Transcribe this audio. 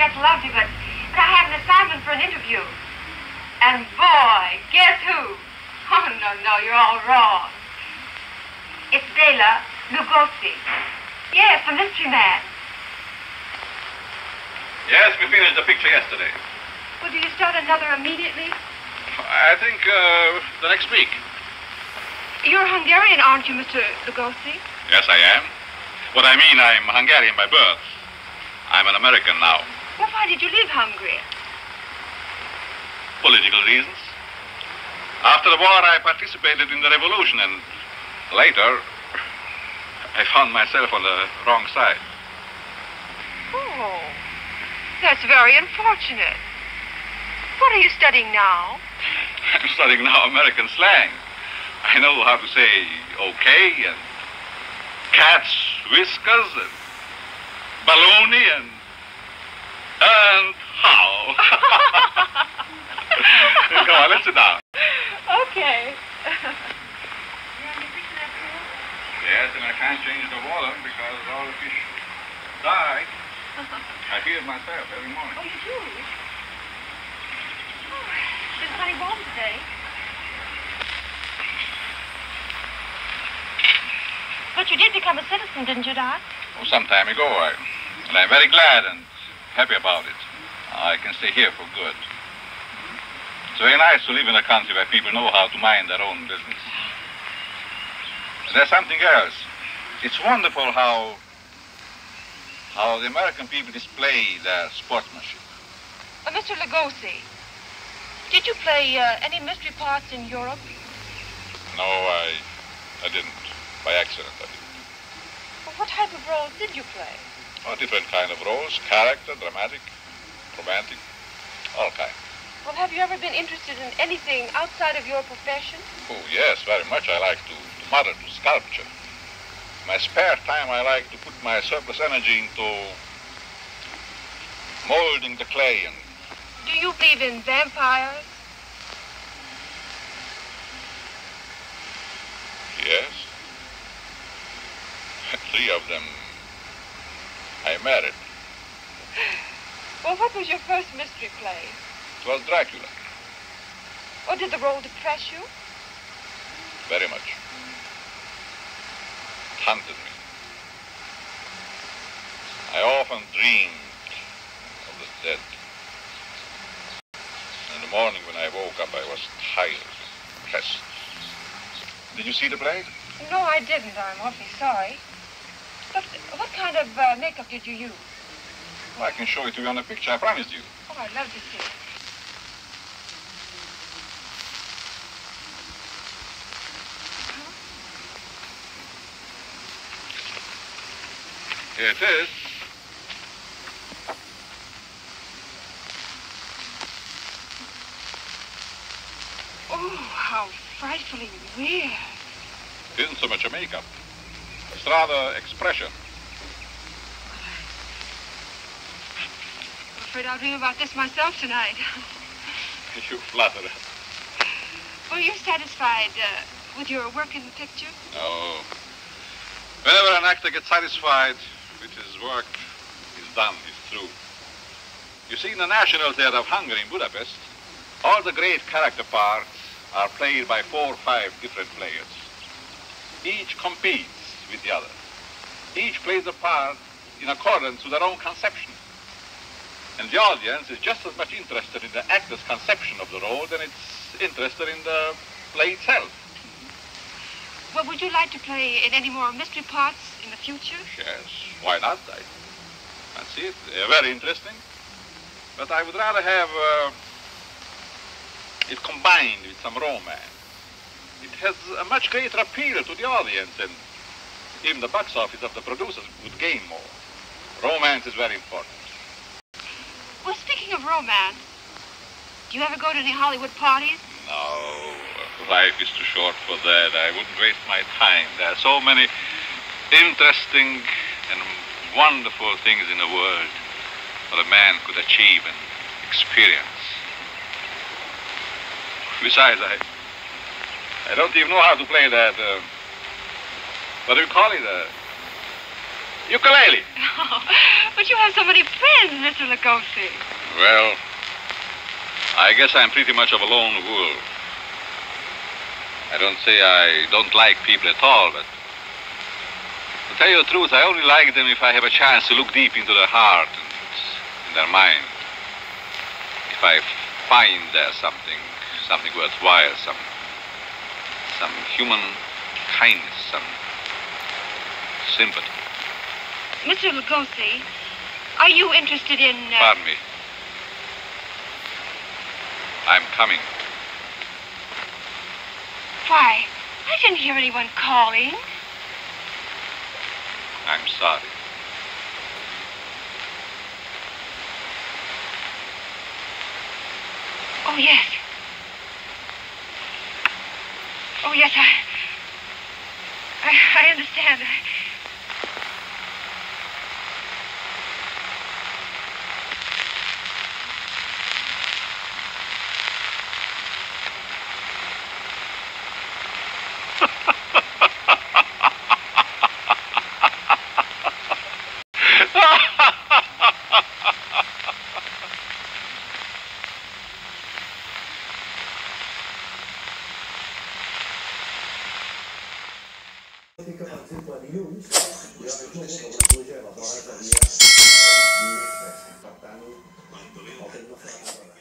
just loved you, but, but I have an assignment for an interview. And boy, guess who? Oh, no, no, you're all wrong. It's Bela Lugosi. Yes, the mystery man. Yes, we finished the picture yesterday. Well, do you start another immediately? I think uh, the next week. You're Hungarian, aren't you, Mr. Lugosi? Yes, I am. What I mean, I'm Hungarian by birth. I'm an American now. Well, why did you leave Hungary? Political reasons. After the war, I participated in the revolution, and later, I found myself on the wrong side. Oh, that's very unfortunate. What are you studying now? I'm studying now American slang. I know how to say okay and cat's whiskers and baloney and and how. Come on, let's sit down. Okay. Yes, and I can't change the water because all the fish die. I feed it myself every morning. Oh, you do? Oh, plenty warm today. But you did become a citizen, didn't you, Doc? Oh, some time ago, I, and I'm very glad and happy about it. I can stay here for good. It's very nice to live in a country where people know how to mind their own business. And there's something else. It's wonderful how how the American people display their sportsmanship. Uh, Mr. Lugosi, did you play uh, any mystery parts in Europe? No, I I didn't. By accident, I didn't. Well, what type of roles did you play? Oh, different kind of roles, character, dramatic, romantic, all kinds. Well, have you ever been interested in anything outside of your profession? Oh, yes, very much. I like to, to model, to sculpture. My spare time, I like to put my surplus energy into molding the clay and Do you believe in vampires? yes. Three of them I married. Well, what was your first mystery play? It was Dracula, Or did the role depress you? very much. It haunted me. I often dreamed of the dead. In the morning when I woke up, I was tired, depressed. Did you see the play? No, I didn't. I'm awfully sorry. But what kind of uh, makeup did you use? Well, I can show it to you on a picture I promised you. Oh, I'd love to see it. Here it is. Oh, how frightfully weird. It isn't so much a makeup. It's rather expression. I'm afraid I'll dream about this myself tonight. You flatter us. Were you satisfied uh, with your work in the picture? No. Whenever an actor gets satisfied with his work, he's done, he's through. You see, in the National Theatre of Hungary in Budapest, all the great character parts are played by four or five different players. Each competes with the other. Each plays a part in accordance with their own conception. And the audience is just as much interested in the actor's conception of the role than it's interested in the play itself. Well, would you like to play in any more mystery parts in the future? Yes, why not? I, I see it. They're very interesting. But I would rather have uh, it combined with some romance. It has a much greater appeal to the audience, and even the box office of the producers would gain more. Romance is very important. Well, speaking of romance, do you ever go to any Hollywood parties? No, life is too short for that. I wouldn't waste my time. There are so many interesting and wonderful things in the world that a man could achieve and experience. Besides, I, I don't even know how to play that. Uh, what do you call it? Uh, Ukulele. Oh, but you have so many friends, Mr. Lugosi. Well, I guess I'm pretty much of a lone wolf. I don't say I don't like people at all, but to tell you the truth, I only like them if I have a chance to look deep into their heart and in their mind. If I find there something, something worthwhile, some, some human kindness, some sympathy. Mr. Lugosi, are you interested in. Uh... Pardon me. I'm coming. Why? I didn't hear anyone calling. I'm sorry. Oh, yes. Oh, yes, I. I, I understand. fica Gracias.